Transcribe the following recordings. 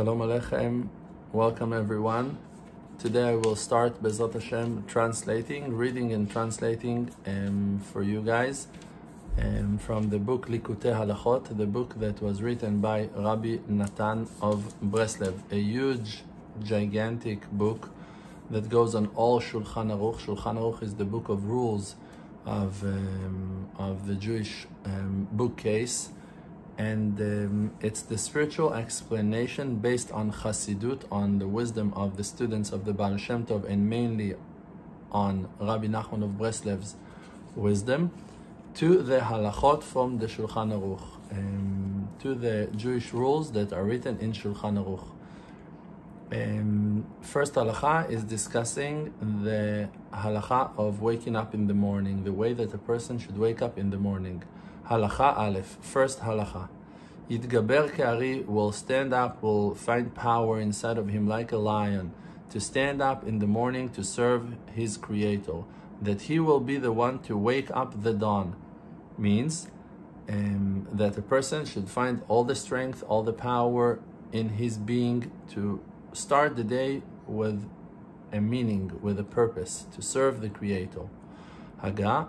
Shalom Aleichem. Welcome everyone. Today I will start Bezrat Hashem translating, reading and translating um, for you guys um, from the book Likutei Halachot, the book that was written by Rabbi Natan of Breslev, a huge, gigantic book that goes on all Shulchan Aruch. Shulchan Aruch is the book of rules of, um, of the Jewish um, bookcase and um, it's the spiritual explanation based on Chassidut, on the wisdom of the students of the Baal Shem Tov, and mainly on Rabbi Nachman of Breslev's wisdom, to the halachot from the Shulchan Aruch, um, to the Jewish rules that are written in Shulchan Aruch. Um, first halacha is discussing the halacha of waking up in the morning, the way that a person should wake up in the morning. Halacha Aleph, first halacha. Yitgaber ka'ari will stand up, will find power inside of him like a lion, to stand up in the morning to serve his Creator, that he will be the one to wake up the dawn. Means um, that a person should find all the strength, all the power in his being to start the day with a meaning, with a purpose, to serve the Creator. Haga,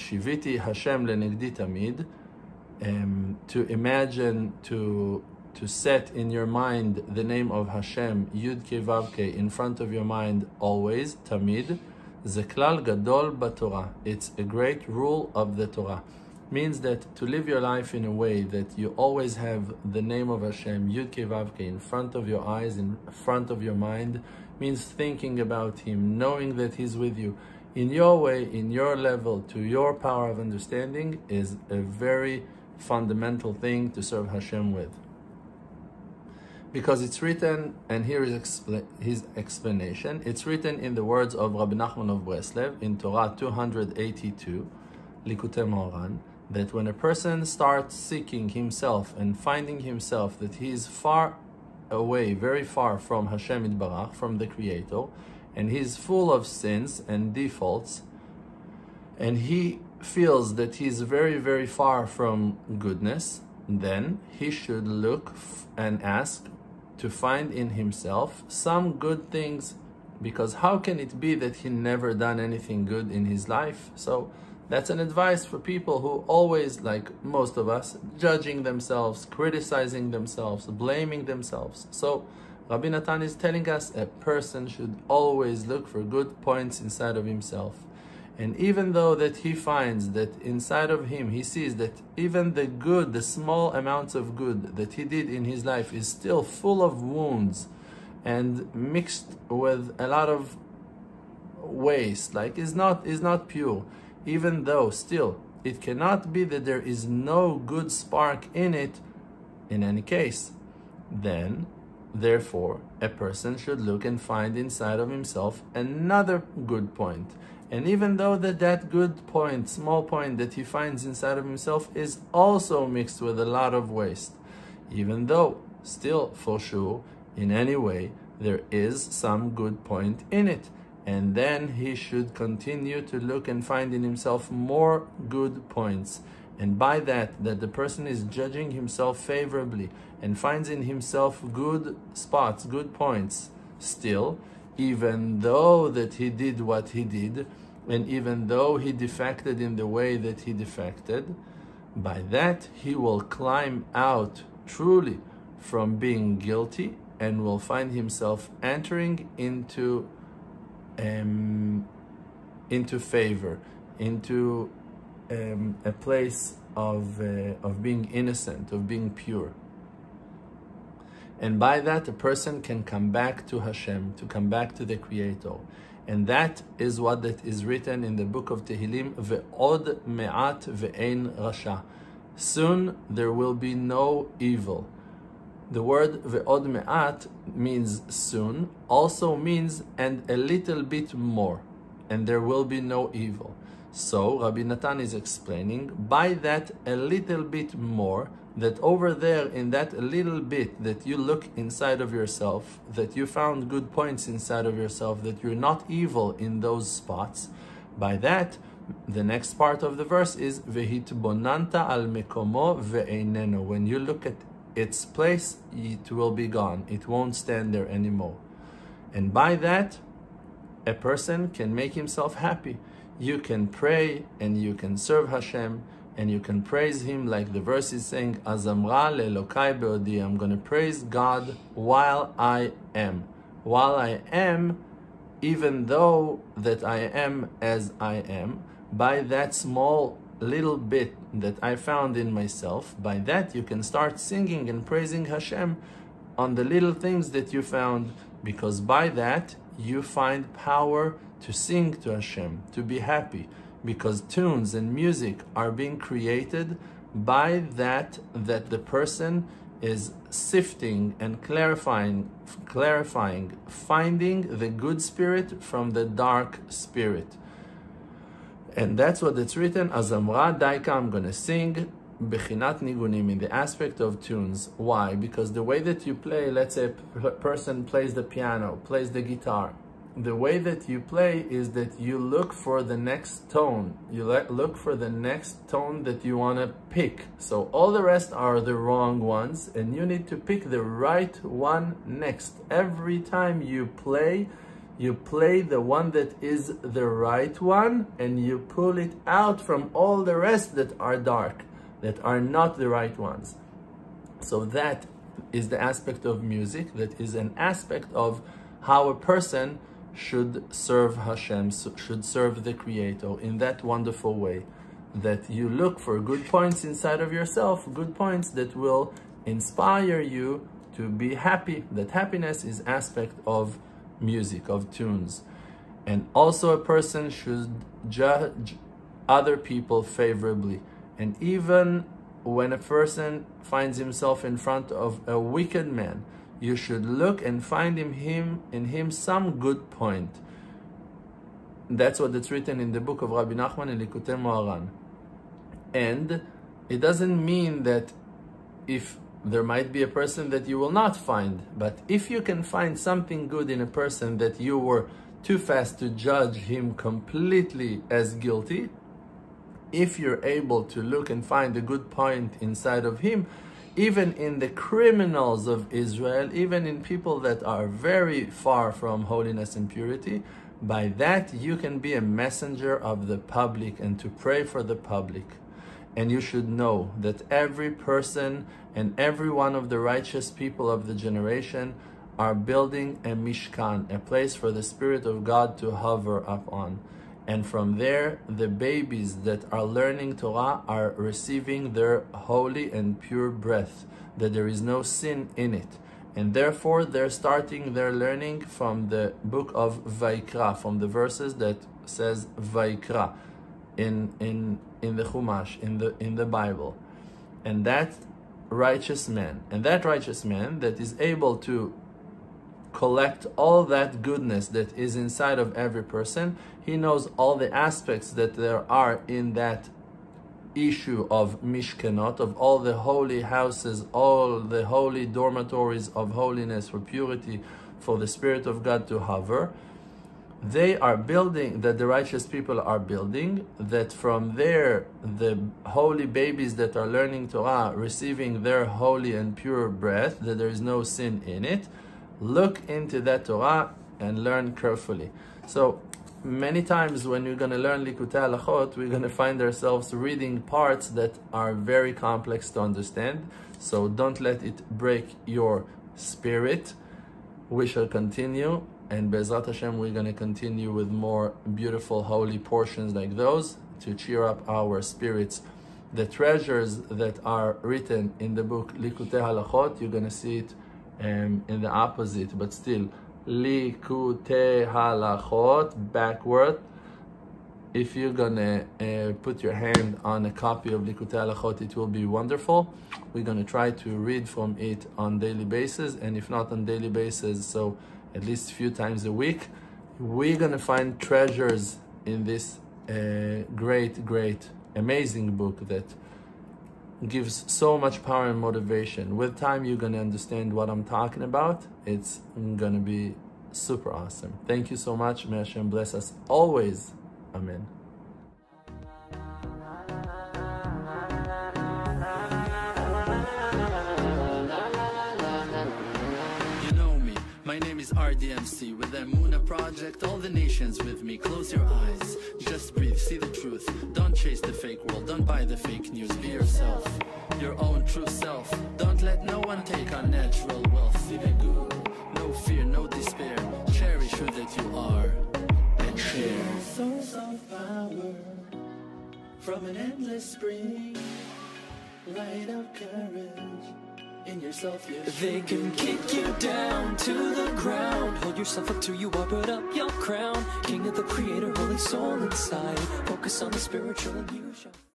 Shiviti Hashem lenegdi tamid, to imagine, to to set in your mind the name of Hashem, Yud Ke in front of your mind always, tamid, zeklal gadol batorah. It's a great rule of the Torah. Means that to live your life in a way that you always have the name of Hashem, Yud Ke in front of your eyes, in front of your mind, means thinking about Him, knowing that He's with you in your way, in your level, to your power of understanding is a very fundamental thing to serve Hashem with. Because it's written, and here is expl- his explanation, it's written in the words of Rabbi Nachman of Breslev in Torah 282, Likutei Moharan, that when a person starts seeking himself and finding himself that he is far away, very far from Hashem Yitbarach, from the Creator, and he's full of sins and defaults, and he feels that he's very, very far from goodness, then he should look and ask to find in himself some good things because how can it be that he never done anything good in his life? So that's an advice for people who always like most of us judging themselves criticizing themselves blaming themselves so Rabbi Natan is telling us a person should always look for good points inside of himself. And even though that he finds that inside of him, he sees that even the good, the small amounts of good that he did in his life is still full of wounds and mixed with a lot of waste, like is not is not pure. Even though still it cannot be that there is no good spark in it in any case, then Therefore, a person should look and find inside of himself another good point. And even though that, that good point, small point that he finds inside of himself is also mixed with a lot of waste, even though still for sure, in any way, there is some good point in it. And then he should continue to look and find in himself more good points. And by that that the person is judging himself favorably and finds in himself good spots good points still even though that he did what he did and even though he defected in the way that he defected by that he will climb out truly from being guilty and will find himself entering into um, into favor into um, a place of, uh, of being innocent, of being pure. And by that, a person can come back to Hashem, to come back to the Creator. And that is what that is written in the book of Tehillim, Ve'od me'at ve'ein rasha. Soon there will be no evil. The word ve'od me'at means soon, also means and a little bit more, and there will be no evil. So Rabbi Natan is explaining by that a little bit more that over there in that little bit that you look inside of yourself, that you found good points inside of yourself, that you're not evil in those spots. By that, the next part of the verse is vehitbonanta al mekomo ve'eineno. When you look at its place, it will be gone. It won't stand there anymore. And by that, a person can make himself happy. You can pray and you can serve Hashem and you can praise Him like the verse is saying, Azamra. I'm going to praise God while I am. While I am, even though that I am as I am, by that small little bit that I found in myself, by that you can start singing and praising Hashem on the little things that you found, because by that you find power to sing to Hashem, to be happy, because tunes and music are being created by that that the person is sifting and clarifying clarifying finding the good spirit from the dark spirit and that's what it's written azamra daika i'm going to sing bechinat nigunim in the aspect of tunes why because the way that you play let's say a person plays the piano plays the guitar the way that you play is that you look for the next tone. You look for the next tone that you want to pick. So all the rest are the wrong ones and you need to pick the right one next. Every time you play, you play the one that is the right one and you pull it out from all the rest that are dark, that are not the right ones. So that is the aspect of music, that is an aspect of how a person should serve Hashem, should serve the Creator in that wonderful way. That you look for good points inside of yourself, good points that will inspire you to be happy. That happiness is aspect of music, of tunes. And also a person should judge other people favorably. And even when a person finds himself in front of a wicked man, you should look and find in him in him some good point. That's what it's written in the book of Rabbi Nachman and Likutei Moharan. And it doesn't mean that if there might be a person that you will not find, but if you can find something good in a person that you were too fast to judge him completely as guilty, if you're able to look and find a good point inside of him, even in the criminals of Israel, even in people that are very far from holiness and purity, by that you can be a messenger of the public and to pray for the public. And you should know that every person and every one of the righteous people of the generation are building a mishkan, a place for the Spirit of God to hover upon. And from there, the babies that are learning Torah are receiving their holy and pure breath, that there is no sin in it. And therefore, they're starting their learning from the book of Vaikra, from the verses that says Vaikra in, in, in the Chumash, in the, in the Bible. And that righteous man, and that righteous man that is able to collect all that goodness that is inside of every person. He knows all the aspects that there are in that issue of Mishkanot, of all the holy houses, all the holy dormitories of holiness for purity, for the Spirit of God to hover. They are building, that the righteous people are building, that from there, the holy babies that are learning Torah, receiving their holy and pure breath, that there is no sin in it, look into that Torah and learn carefully. So many times when we're going to learn Likutei Halachot, we're going to find ourselves reading parts that are very complex to understand. So don't let it break your spirit. We shall continue. And Bezrat Hashem, we're going to continue with more beautiful, holy portions like those to cheer up our spirits. The treasures that are written in the book Likutei Halachot, you're going to see it um, in the opposite, but still, likute halachot, backward. If you're gonna uh, put your hand on a copy of Likutei Halachot, it will be wonderful. We're gonna try to read from it on daily basis, and if not on daily basis, so at least a few times a week. We're gonna find treasures in this uh, great, great, amazing book that gives so much power and motivation. With time, you're to understand what I'm talking about. It's to be super awesome. Thank you so much. May Hashem bless us always. Amen. Is RDMC with the Emunah Project. All the nations with me. Close your eyes. Just breathe. See the truth. Don't chase the fake world. Don't buy the fake news. Be yourself. Your own true self. Don't let no one take our natural wealth. No fear, no despair. Cherish who that you are and share. Source of power from an endless spring. Light of courage in yourself. They can kick you down to the ground. Hold yourself up till you are, put up your crown. King of the creator, holy soul inside. Focus on the spiritual and you shall.